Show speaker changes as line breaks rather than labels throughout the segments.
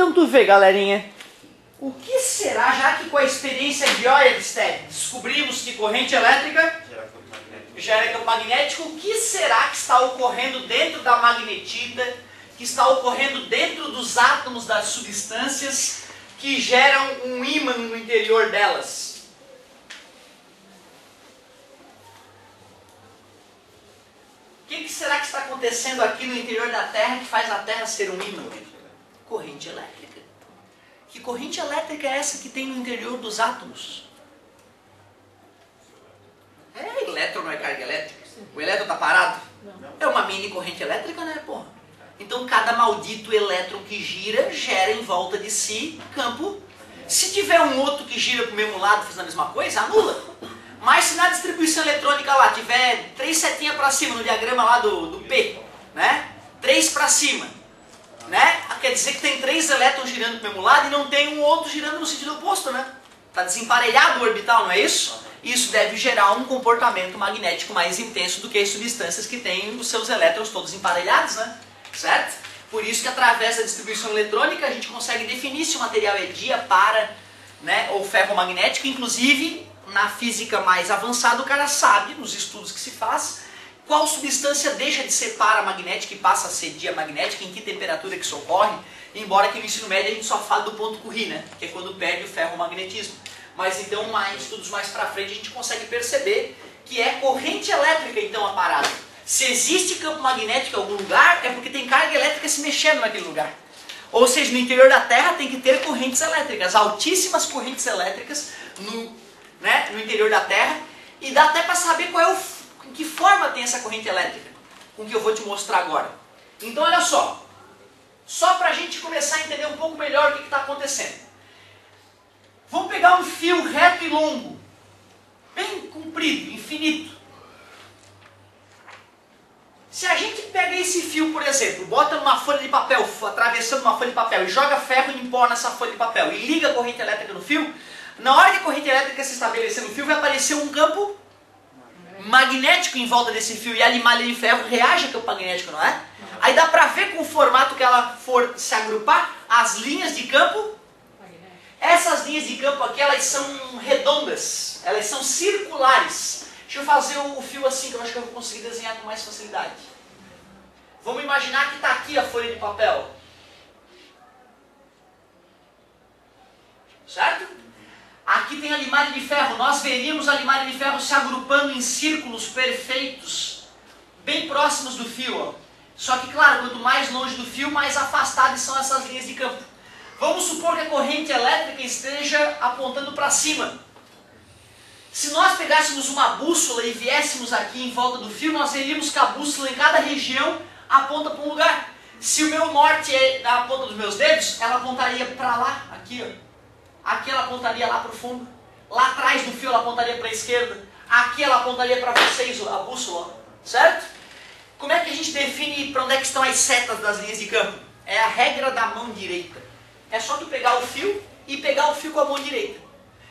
Então tu vê, galerinha, o que será, já que com a experiência de Oersted descobrimos que corrente elétrica gera campo magnético, o que será que está ocorrendo dentro da magnetita, que está ocorrendo dentro dos átomos das substâncias que geram um ímã no interior delas? O que, que será que está acontecendo aqui no interior da Terra que faz a Terra ser um ímã? Corrente elétrica. Que corrente elétrica é essa que tem no interior dos átomos? É, elétron não é carga elétrica. O elétron está parado? É uma mini corrente elétrica, né, porra? Então cada maldito elétron que gira gera em volta de si campo. Se tiver um outro que gira para o mesmo lado fazendo a mesma coisa, anula. Mas se na distribuição eletrônica lá tiver três setinhas para cima no diagrama lá do, do P, né? Três para cima? Quer dizer que tem três elétrons girando para o mesmo lado e não tem um outro girando no sentido oposto, né? Está desemparelhado o orbital, não é isso? Isso deve gerar um comportamento magnético mais intenso do que as substâncias que têm os seus elétrons todos emparelhados, né? Certo? Por isso que através da distribuição eletrônica a gente consegue definir se o material é dia, para, né, ou ferromagnético. Inclusive, na física mais avançada, o cara sabe, nos estudos que se faz, qual substância deixa de ser paramagnética e passa a ser diamagnética, em que temperatura que isso ocorre, embora que no ensino médio a gente só fale do ponto Curie, né, que é quando perde o ferromagnetismo. Mas então, mais estudos mais para frente, a gente consegue perceber que é corrente elétrica então a parada. Se existe campo magnético em algum lugar, é porque tem carga elétrica se mexendo naquele lugar. Ou seja, no interior da Terra tem que ter correntes elétricas, altíssimas correntes elétricas no, né, no interior da Terra. E dá até para saber qual é o, que forma tem essa corrente elétrica, com que eu vou te mostrar agora. Então olha só, só para a gente começar a entender um pouco melhor o que está acontecendo. Vamos pegar um fio reto e longo, bem comprido, infinito. Se a gente pega esse fio, por exemplo, bota numa folha de papel, atravessando uma folha de papel, e joga ferro em pó nessa folha de papel e liga a corrente elétrica no fio, na hora que a corrente elétrica se estabelecer no fio, vai aparecer um campo magnético em volta desse fio e a limalha de ferro reage ao campo magnético, não é? Aí dá pra ver com o formato que ela for se agrupar, as linhas de campo essas linhas de campo aqui, elas são redondas, elas são circulares. Deixa eu fazer o fio assim, que eu acho que eu vou conseguir desenhar com mais facilidade. Vamos imaginar que está aqui a folha de papel. Certo? Tem a limalha de ferro. Nós veríamos a limalha de ferro se agrupando em círculos perfeitos, bem próximos do fio. Ó. Só que, claro, quanto mais longe do fio, mais afastadas são essas linhas de campo. Vamos supor que a corrente elétrica esteja apontando para cima. Se nós pegássemos uma bússola e viéssemos aqui em volta do fio, nós veríamos que a bússola em cada região aponta para um lugar. Se o meu norte é na ponta dos meus dedos, ela apontaria para lá, aqui, ó. Aqui ela apontaria lá para o fundo. Lá atrás do fio ela apontaria para a esquerda. Aqui ela apontaria para vocês a bússola, certo? Como é que a gente define para onde é que estão as setas das linhas de campo? É a regra da mão direita é só tu pegar o fio e pegar o fio com a mão direita.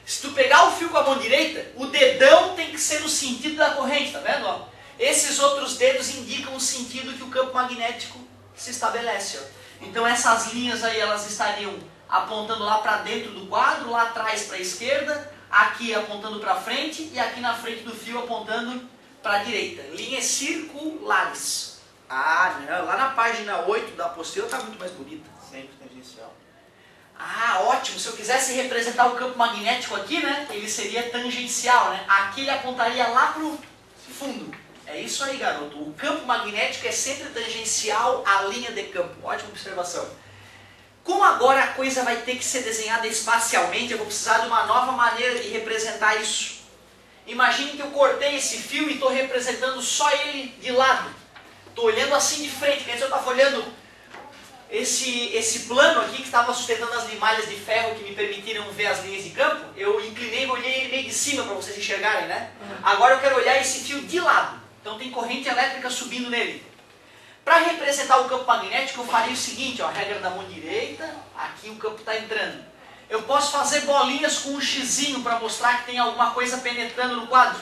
Se tu pegar o fio com a mão direita, o dedão tem que ser no sentido da corrente, tá vendo? Ó? Esses outros dedos indicam o sentido que o campo magnético se estabelece. Ó. Então essas linhas aí elas estariam apontando lá para dentro do quadro, lá atrás para a esquerda, aqui apontando para frente e aqui na frente do fio apontando para a direita. Linhas circulares. Ah, não, lá na página 8 da apostila está muito mais bonita.
Sempre tangencial.
Ah, ótimo. Se eu quisesse representar o campo magnético aqui, né, ele seria tangencial, né? Aqui ele apontaria lá para o fundo. É isso aí, garoto. O campo magnético é sempre tangencial à linha de campo. Ótima observação. Como agora a coisa vai ter que ser desenhada espacialmente, eu vou precisar de uma nova maneira de representar isso. Imagine que eu cortei esse fio e estou representando só ele de lado. Estou olhando assim de frente, quer dizer, eu estava olhando esse, esse plano aqui que estava sustentando as limalhas de ferro que me permitiram ver as linhas de campo, eu inclinei e olhei ele meio de cima para vocês enxergarem, né? Uhum. Agora eu quero olhar esse fio de lado. Então tem corrente elétrica subindo nele. Para representar o campo magnético, eu farei o seguinte, ó, a regra da mão direita, aqui o campo está entrando. Eu posso fazer bolinhas com um xizinho para mostrar que tem alguma coisa penetrando no quadro.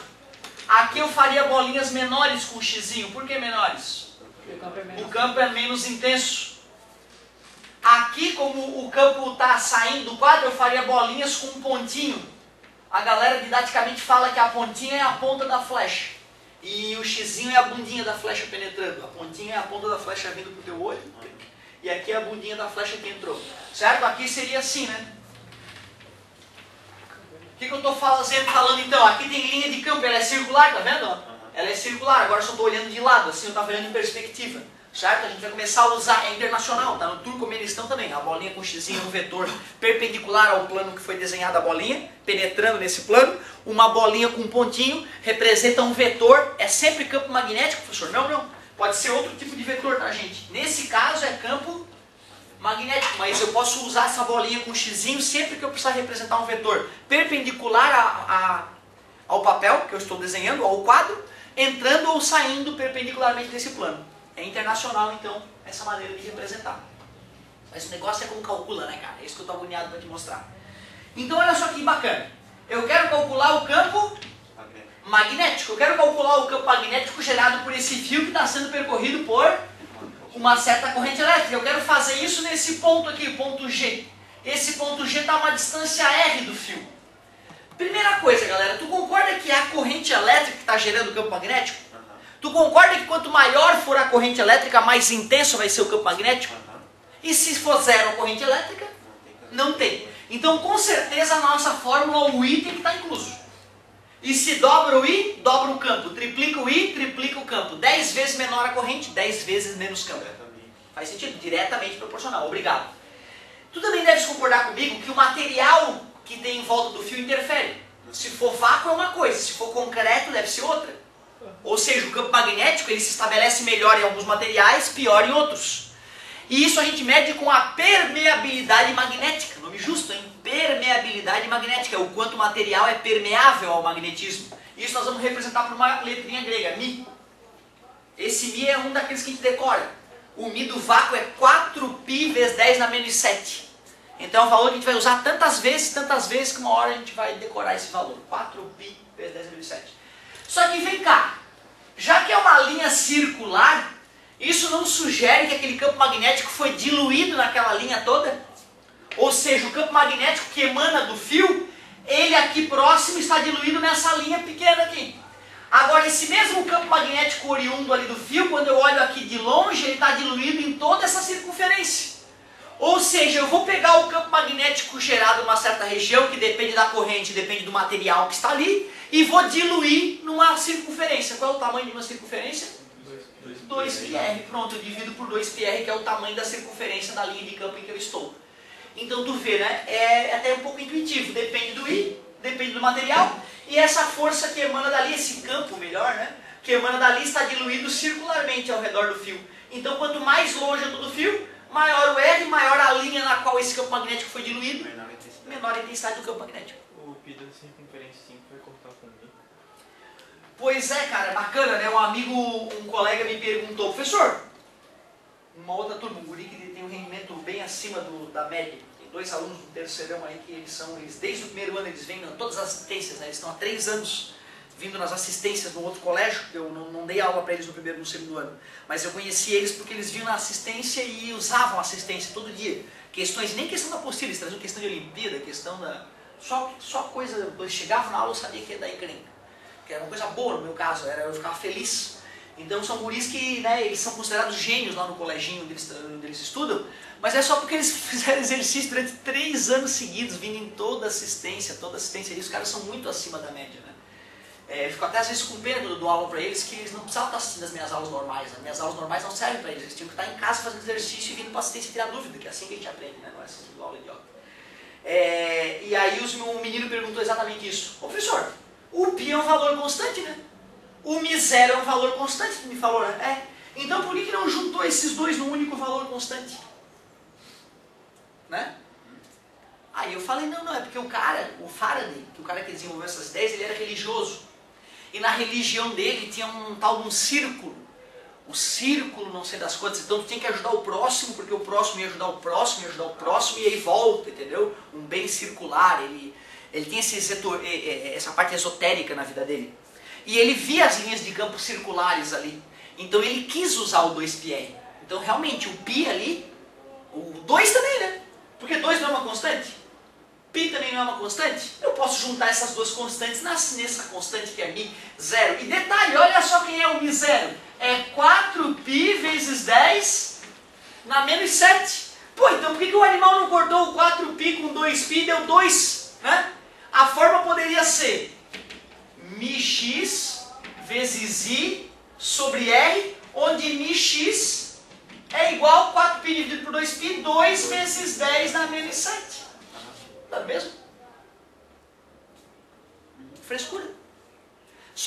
Aqui eu faria bolinhas menores com um xizinho. Por que menores?
O campo é,
o campo é menos intenso. Aqui, como o campo está saindo do quadro, eu faria bolinhas com um pontinho. A galera didaticamente fala que a pontinha é a ponta da flecha. E o xizinho é a bundinha da flecha penetrando. A pontinha é a ponta da flecha vindo para o teu olho. E aqui é a bundinha da flecha que entrou. Certo? Aqui seria assim, né? O que, que eu estou falando então? Aqui tem linha de campo, ela é circular, tá vendo? Ela é circular, agora só estou olhando de lado, assim eu estava olhando em perspectiva. Certo? A gente vai começar a usar, é internacional, tá? No Turcomenistão também, a bolinha com xizinho no vetor perpendicular ao plano que foi desenhada a bolinha, penetrando nesse plano. Uma bolinha com um pontinho representa um vetor, é sempre campo magnético, professor? Não, não. Pode ser outro tipo de vetor, tá gente? Nesse caso é campo magnético, mas eu posso usar essa bolinha com xizinho sempre que eu precisar representar um vetor perpendicular a, a, ao papel que eu estou desenhando, ao quadro, entrando ou saindo perpendicularmente desse plano. É internacional, então, essa maneira de representar. Mas o negócio é como calcula, né, cara? É isso que eu estou agoniado para te mostrar. Então, olha só que bacana. Eu quero calcular o campo magnético. Eu quero calcular o campo magnético gerado por esse fio que está sendo percorrido por uma certa corrente elétrica. Eu quero fazer isso nesse ponto aqui, ponto G. Esse ponto G está a uma distância R do fio. Primeira coisa, galera, tu concorda que é a corrente elétrica que está gerando o campo magnético? Tu concorda que quanto maior for a corrente elétrica, mais intenso vai ser o campo magnético? E se for zero a corrente elétrica? Não tem. Então, com certeza, a nossa fórmula, o I tem que estar incluso. E se dobra o I, dobra o campo. Triplica o I, triplica o campo. 10 vezes menor a corrente, 10 vezes menos campo. Faz sentido? Diretamente proporcional. Obrigado. Tu também deves concordar comigo que o material que tem em volta do fio interfere. Se for vácuo é uma coisa, se for concreto deve ser outra. Ou seja, o campo magnético ele se estabelece melhor em alguns materiais, pior em outros. E isso a gente mede com a permeabilidade magnética, nome justo, hein? Permeabilidade magnética, o quanto o material é permeável ao magnetismo. Isso nós vamos representar por uma letrinha grega, Mi. Esse Mi é um daqueles que a gente decora. O Mi do vácuo é 4π vezes 10 na menos 7. Então é um valor que a gente vai usar tantas vezes, tantas vezes, que uma hora a gente vai decorar esse valor. 4π vezes 10 na menos 7. Só que vem cá, já que é uma linha circular, isso não sugere que aquele campo magnético foi diluído naquela linha toda? Ou seja, o campo magnético que emana do fio, ele aqui próximo está diluído nessa linha pequena aqui. Agora, esse mesmo campo magnético oriundo ali do fio, quando eu olho aqui de longe, ele está diluído em toda essa circunferência. Ou seja, eu vou pegar o campo magnético gerado numa certa região, que depende da corrente, depende do material que está ali, e vou diluir numa circunferência. Qual é o tamanho de uma circunferência? 2πr. Pronto, eu divido por 2πr, que é o tamanho da circunferência da linha de campo em que eu estou. Então tu vê, né? É até um pouco intuitivo. Depende do I, depende do material, e essa força que emana dali, esse campo melhor, né? Que emana dali está diluído circularmente ao redor do fio. Então quanto mais longe eu estou do fio, maior o R, maior a linha na qual esse campo magnético foi diluído, menor a intensidade do campo magnético.
O pi da circunferência 5 vai cortar com mi.
Pois é, cara, bacana, né? Um amigo, um colega me perguntou, professor, uma outra turma, um guri que tem um rendimento bem acima do, da média. Tem dois alunos do terceirão aí que eles são, eles desde o primeiro ano eles vêm em todas as assistências, né? Eles estão há três anos vindo nas assistências no outro colégio, eu não, não dei aula para eles no primeiro e no segundo ano, mas eu conheci eles porque eles vinham na assistência e usavam assistência todo dia. Questões, nem questão da apostila, eles traziam questão de Olimpíada, questão da... Só, só coisa, eu chegava na aula eu sabia que ia dar encrenca. Que era uma coisa boa no meu caso, era eu ficava feliz. Então são guris que, né, eles são considerados gênios lá no coleginho onde eles, onde eles estudam, mas é só porque eles fizeram exercício durante três anos seguidos, vindo em toda assistência, toda assistência, e os caras são muito acima da média, né? É, eu fico até às vezes com pena do aula para eles que eles não precisavam estar assistindo as minhas aulas normais. As minhas aulas normais não servem para eles. Eles tinham que estar em casa fazendo exercício e vindo para assistência tirar dúvida, que é assim que a gente aprende, né? não é assistindo aula idiota. É, e aí os, o menino perguntou exatamente isso. Ô professor, o pi é um valor constante, né? O mi zero é um valor constante, me falou, né? É. Então por que, que não juntou esses dois num único valor constante? Né? Aí eu falei, não, não, é porque o cara, o Faraday, que o cara que desenvolveu essas ideias, ele era religioso. E na religião dele tinha um tal um círculo. O círculo, não sei das quantas, então tu tinha que ajudar o próximo, porque o próximo ia ajudar o próximo, ia ajudar o próximo, e aí volta, entendeu? Um bem circular, ele, ele tinha esse setor, essa parte esotérica na vida dele. E ele via as linhas de campo circulares ali. Então ele quis usar o 2πr. Então realmente o pi ali, O 2 também, né? Porque 2 não é uma constante Pi também não é uma constante. Eu posso juntar essas duas constantes nessa constante que é Mi zero. E detalhe, olha só quem é o Mi zero. É 4π vezes 10 na menos 7. Pô, então por que, que o animal não cortou o 4π com 2π e deu 2? Né?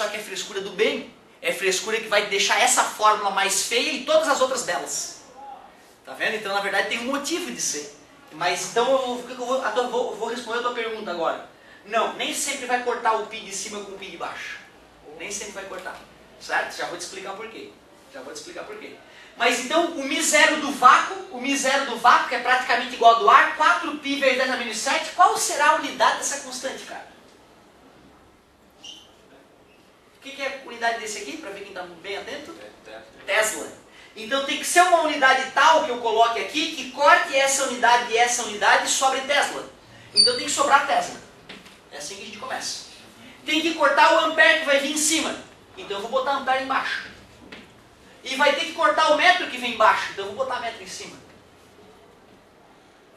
Só que é frescura do bem. É frescura que vai deixar essa fórmula mais feia e todas as outras delas. Tá vendo? Então, na verdade, tem um motivo de ser. Mas, então, eu, eu, vou, eu vou, vou responder a tua pergunta agora. Não, nem sempre vai cortar o pi de cima com o pi de baixo. Nem sempre vai cortar. Certo? Já vou te explicar por quê. Já vou te explicar por quê. Mas então o mi zero do vácuo, o mi zero do vácuo, que é praticamente igual ao do ar, 4π vezes 10 a menos 7, qual será a unidade dessa constante, cara? O que, que é a unidade desse aqui, para ver quem está bem atento? Tesla. Então tem que ser uma unidade tal que eu coloque aqui, que corte essa unidade e essa unidade e sobre Tesla. Então tem que sobrar Tesla. É assim que a gente começa. Tem que cortar o ampere que vai vir em cima. Então eu vou botar ampere embaixo. E vai ter que cortar o metro que vem embaixo. Então eu vou botar metro em cima.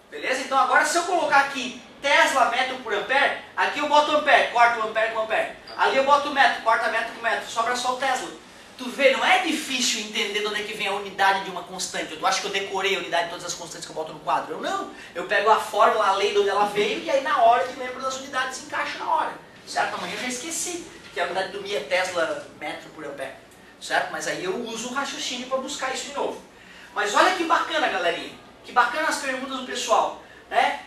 Beleza? Então agora se eu colocar aqui Tesla metro por ampere, aqui eu boto ampere, corto o ampere com ampere. Ali eu boto metro, corta metro com metro, sobra só o Tesla. Tu vê, não é difícil entender de onde é que vem a unidade de uma constante. Tu acha que eu decorei a unidade de todas as constantes que eu boto no quadro? Eu não. Eu pego a fórmula, a lei de onde ela veio e aí na hora que lembro das unidades encaixa na hora. Certo? Amanhã eu já esqueci que a unidade do Mi é Tesla metro por ampere. Certo? Mas aí eu uso o raciocínio para buscar isso de novo. Mas olha que bacana, galerinha. Que bacana as perguntas do pessoal. Né?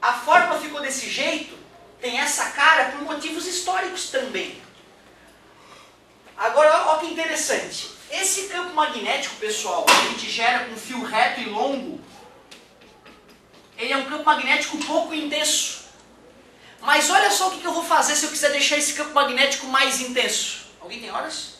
A fórmula ficou desse jeito, tem essa cara por motivos históricos também. Agora, olha que interessante. Esse campo magnético, pessoal, que a gente gera com fio reto e longo, ele é um campo magnético pouco intenso. Mas olha só o que eu vou fazer se eu quiser deixar esse campo magnético mais intenso. Alguém tem horas?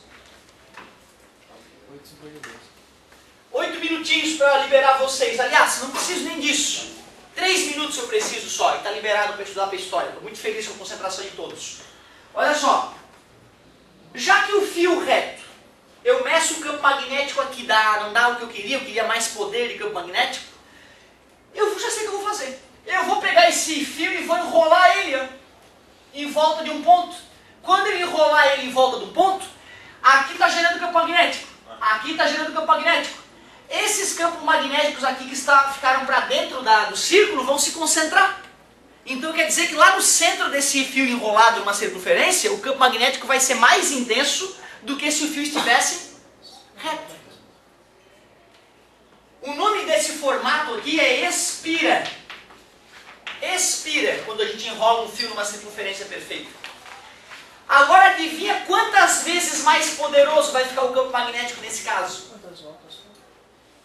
Oito minutinhos para liberar vocês. Aliás, não preciso nem disso. Três minutos eu preciso só e está liberado para estudar para história. Estou muito feliz com a concentração de todos. Olha só. Já que o fio reto, eu meço o campo magnético aqui, dá, não dá o que eu queria, eu queria mais poder de campo magnético, eu já sei o que eu vou fazer. Eu vou pegar esse fio e vou enrolar ele em volta de um ponto. Quando eu enrolar ele em volta um ponto, aqui está gerando campo magnético. Aqui está gerando campo magnético. Esses campos magnéticos aqui que está, ficaram para dentro da, do círculo vão se concentrar. Então quer dizer que lá no centro desse fio enrolado numa circunferência, o campo magnético vai ser mais intenso do que se o fio estivesse reto. O nome desse formato aqui é expira. Expira, quando a gente enrola um fio numa circunferência perfeita. Agora adivinha quantas vezes mais poderoso vai ficar o campo magnético nesse caso?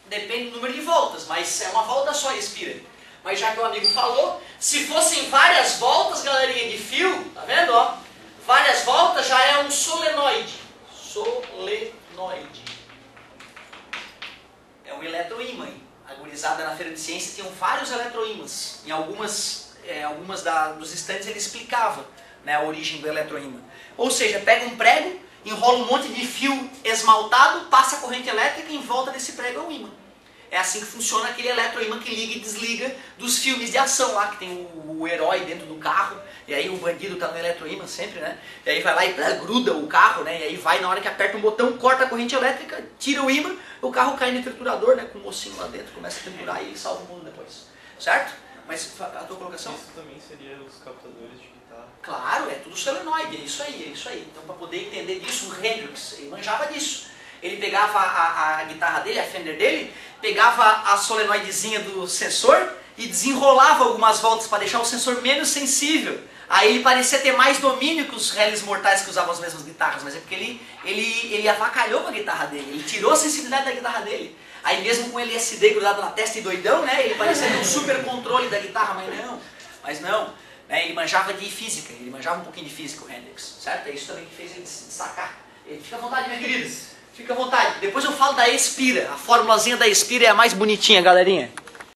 Depende do número de voltas, mas é uma volta só expira. Mas já que o amigo falou, se fossem várias voltas, galerinha de fio, tá vendo? Ó? Várias voltas já é um solenoide. Solenoide. É um eletroímã. A gurizada na feira de ciência tinham vários eletroímãs. Em algumas, é, algumas da, dos estantes ele explicava né, a origem do eletroímã. Ou seja, pega um prego, enrola um monte de fio esmaltado, passa a corrente elétrica em volta desse prego é um ímã. É assim que funciona aquele eletroímã que liga e desliga dos filmes de ação lá, que tem o, o herói dentro do carro, e aí o bandido tá no eletroímã sempre, né? E aí vai lá e blá, gruda o carro, né? E aí vai, na hora que aperta um botão, corta a corrente elétrica, tira o ímã, o carro cai no triturador, né? Com o mocinho lá dentro, começa a triturar e salva o mundo depois. Certo? Mas a tua colocação?
Isso também seria os captadores de guitarra.
Claro, é tudo solenoide, é isso aí, é isso aí. Então, para poder entender disso, o Hendrix, ele manjava disso. Ele pegava a, a, a, guitarra dele, a Fender dele, pegava a solenoidezinha do sensor e desenrolava algumas voltas para deixar o sensor menos sensível. Aí ele parecia ter mais domínio que os réis mortais que usavam as mesmas guitarras, mas é porque ele, ele, ele avacalhou com a guitarra dele, ele tirou a sensibilidade da guitarra dele. Aí mesmo com o LSD grudado na testa e doidão, né, ele parecia um super controle da guitarra, mas não, mas não. Né, ele manjava de física, ele manjava um pouquinho de física, o Hendrix, certo? É isso também que fez ele se destacar. Ele, fica à vontade, minha querida. Fica à vontade. Depois eu falo da expira. A formulazinha da expira é a mais bonitinha, galerinha.